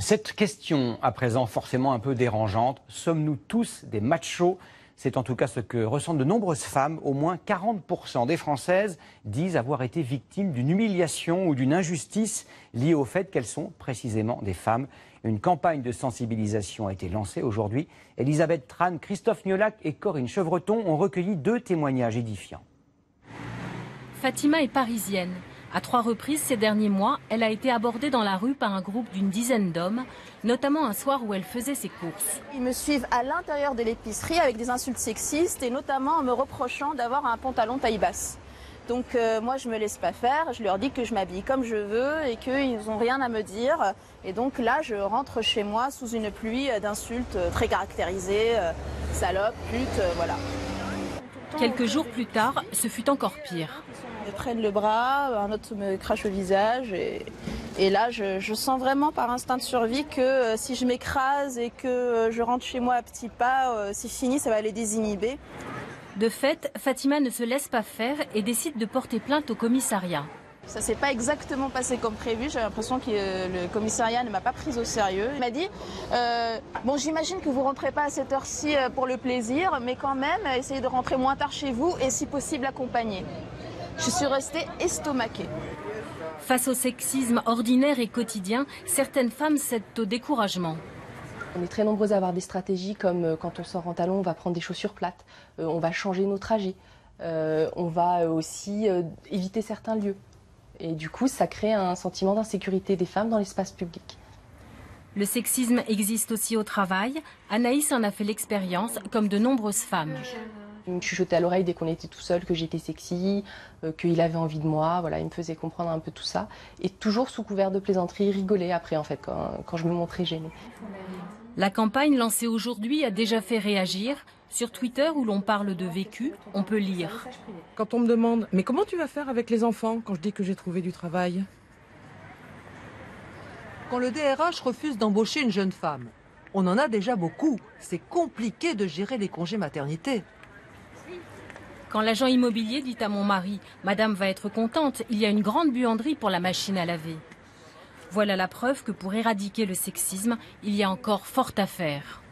Cette question, à présent forcément un peu dérangeante, sommes-nous tous des machos? C'est en tout cas ce que ressentent de nombreuses femmes. Au moins 40% des Françaises disent avoir été victimes d'une humiliation ou d'une injustice liée au fait qu'elles sont précisément des femmes. Une campagne de sensibilisation a été lancée aujourd'hui. Elisabeth Tran, Christophe Niolac et Corinne Chevreton ont recueilli deux témoignages édifiants. Fatima est parisienne. À trois reprises ces derniers mois, elle a été abordée dans la rue par un groupe d'une dizaine d'hommes, notamment un soir où elle faisait ses courses. Ils me suivent à l'intérieur de l'épicerie avec des insultes sexistes et notamment en me reprochant d'avoir un pantalon taille basse. Donc euh, moi je me laisse pas faire, je leur dis que je m'habille comme je veux et qu'ils n'ont rien à me dire. Et donc là je rentre chez moi sous une pluie d'insultes très caractérisées, euh, salope, pute, euh, voilà. Quelques jours plus tard, ce fut encore pire me prennent le bras, un autre me crache au visage. Et, là, je, sens vraiment par instinct de survie que euh, si je m'écrase et que euh, je rentre chez moi à petits pas, euh, c'est fini, ça va les désinhiber. De fait, Fatima ne se laisse pas faire et décide de porter plainte au commissariat. Ça s'est pas exactement passé comme prévu. J'ai l'impression que le commissariat ne m'a pas prise au sérieux. Il m'a dit Bon, j'imagine que vous rentrez pas à cette heure-ci pour le plaisir, mais quand même, essayez de rentrer moins tard chez vous et si possible accompagné. Je suis restée estomaquée. Face au sexisme ordinaire et quotidien, certaines femmes cèdent au découragement. On est très nombreux à avoir des stratégies comme euh, quand on sort en talon, on va prendre des chaussures plates, euh, on va changer nos trajets, euh, on va aussi éviter certains lieux. Et du coup, ça crée un sentiment d'insécurité des femmes dans l'espace public. Le sexisme existe aussi au travail. Anaïs en a fait l'expérience, comme de nombreuses femmes. Il me chuchotait à l'oreille dès qu'on était tout seul que j'étais sexy, euh, qu'il avait envie de moi. Voilà, il me faisait comprendre un peu tout ça. Et toujours sous couvert de plaisanterie, rigolait après, en fait, quand, je me montrais gênée. La campagne lancée aujourd'hui a déjà fait réagir. Sur Twitter, où l'on parle de vécu, on peut lire. Quand on me demande Mais comment tu vas faire avec les enfants? quand je dis que j'ai trouvé du travail Quand le DRH refuse d'embaucher une jeune femme, on en a déjà beaucoup. C'est compliqué de gérer les congés maternité. Quand l'agent immobilier dit à mon mari Madame va être contente, il y a une grande buanderie pour la machine à laver. Voilà la preuve que pour éradiquer le sexisme, il y a encore fort à faire.